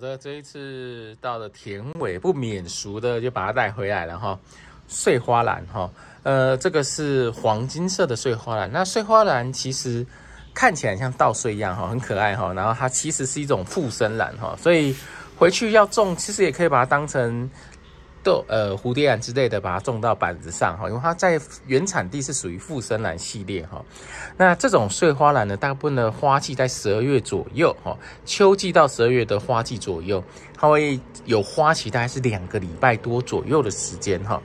的，这一次到了田尾，不免俗的就把它带回来了哈。碎花兰哈，呃，这个是黄金色的碎花兰。那碎花兰其实看起来像稻穗一样哈，很可爱哈。然后它其实是一种附生兰哈，所以回去要种，其实也可以把它当成。豆呃蝴蝶兰之类的，把它种到板子上哈，因为它在原产地是属于附生兰系列哈。那这种碎花兰呢，大部分的花季在十二月左右哈，秋季到十二月的花季左右，它会有花期，大概是两个礼拜多左右的时间哈。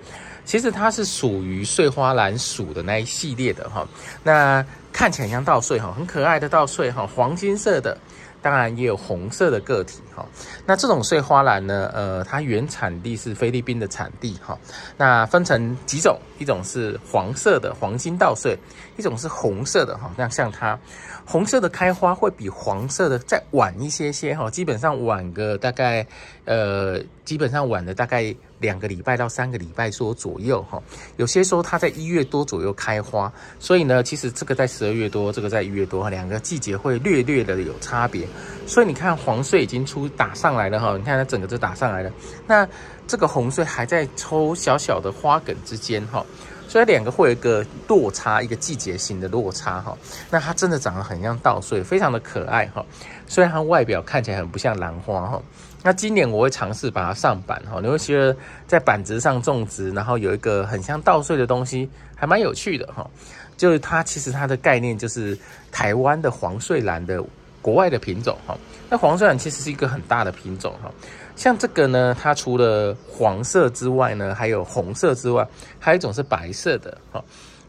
其实它是属于碎花兰属的那一系列的哈。那看起来像稻穗哈，很可爱的稻穗哈，黄金色的。当然也有红色的个体哈，那这种碎花兰呢，呃，它原产地是菲律宾的产地哈。那分成几种，一种是黄色的黄金稻穗，一种是红色的哈。那像它，红色的开花会比黄色的再晚一些些哈，基本上晚个大概，呃，基本上晚了大概。两个礼拜到三个礼拜说左右哈，有些说它在一月多左右开花，所以呢，其实这个在十二月多，这个在一月多，两个季节会略略的有差别。所以你看黄穗已经出打上来了哈，你看它整个就打上来了。那这个红穗还在抽小小的花梗之间哈，所以两个会有一个落差，一个季节性的落差哈。那它真的长得很像稻穗，非常的可爱哈。虽然它外表看起来很不像兰花哈。那今年我会尝试把它上板哈，你会觉得在板子上种植，然后有一个很像稻穗的东西，还蛮有趣的哈。就是它其实它的概念就是台湾的黄穗兰的国外的品种哈。那黄穗兰其实是一个很大的品种哈，像这个呢，它除了黄色之外呢，还有红色之外，还有一种是白色的哈。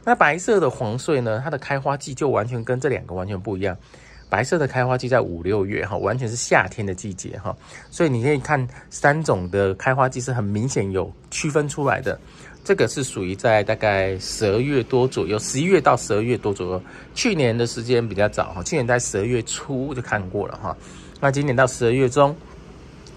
那白色的黄穗呢，它的开花季就完全跟这两个完全不一样。白色的开花季在五六月哈，完全是夏天的季节哈，所以你可以看三种的开花季是很明显有区分出来的。这个是属于在大概十二月多左右，十一月到十二月多左右。去年的时间比较早哈，去年在十二月初就看过了哈。那今年到十二月中，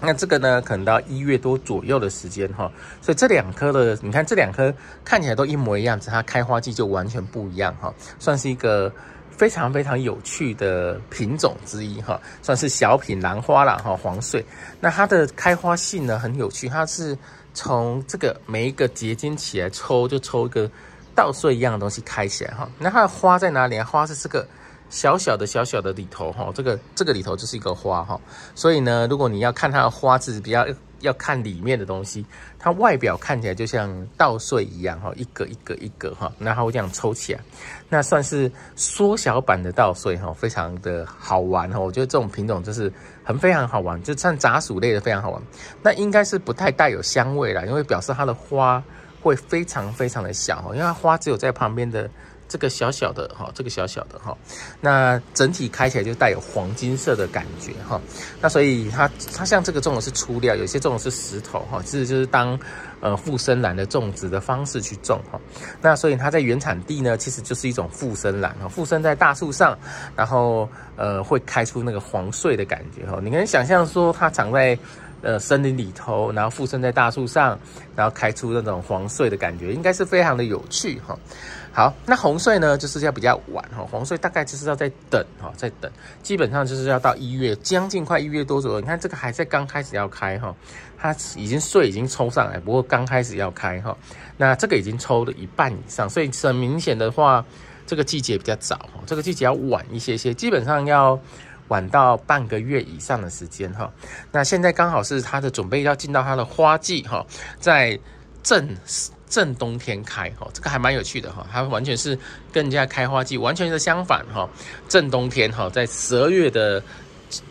那这个呢可能到一月多左右的时间哈。所以这两颗的，你看这两颗看起来都一模一样，只它开花季就完全不一样哈，算是一个。非常非常有趣的品种之一哈，算是小品兰花了哈，黄穗。那它的开花性呢很有趣，它是从这个每一个结晶起来抽，就抽一个稻穗一样的东西开起来哈。那它的花在哪里啊？花是这个小小的小小的里头哈，这个这个里头就是一个花哈。所以呢，如果你要看它的花是比较。要看里面的东西，它外表看起来就像稻穗一样哈，一个一个一个哈，那它会这样抽起来，那算是缩小版的稻穗哈，非常的好玩哈。我觉得这种品种就是很非常好玩，就像杂薯类的非常好玩。那应该是不太带有香味啦，因为表示它的花会非常非常的小哈，因为它花只有在旁边的。这个小小的哈，这个小小的哈，那整体开起来就带有黄金色的感觉哈。那所以它它像这个种的是粗料，有些种的是石头哈，其实就是当呃附生兰的种植的方式去种哈。那所以它在原产地呢，其实就是一种附生兰哈，附生在大树上，然后呃会开出那个黄穗的感觉哈。你可以想象说它长在呃森林里头，然后附身在大树上，然后开出那种黄穗的感觉，应该是非常的有趣哈。好，那红穗呢，就是要比较晚哈。红穗大概就是要在等哈，在等，基本上就是要到一月，将近快一月多左右。你看这个还在刚开始要开哈，它已经穗已经抽上来，不过刚开始要开哈。那这个已经抽了一半以上，所以很明显的话，这个季节比较早，这个季节要晚一些些，基本上要晚到半个月以上的时间哈。那现在刚好是它的准备要进到它的花季哈，在正。正冬天开哈，这个还蛮有趣的哈，它完全是更加开花季，完全是相反哈。正冬天哈，在十二月的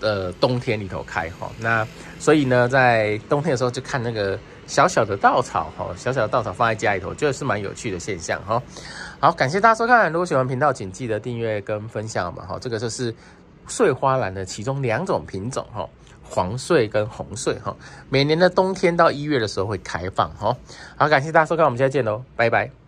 呃冬天里头开哈，那所以呢，在冬天的时候就看那个小小的稻草哈，小小的稻草放在家里头，觉得是蛮有趣的现象哈。好，感谢大家收看，如果喜欢频道，请记得订阅跟分享嘛哈。这个就是碎花兰的其中两种品种哈。黄穗跟红穗哈，每年的冬天到一月的时候会开放哈。好，感谢大家收看，我们下期见喽，拜拜。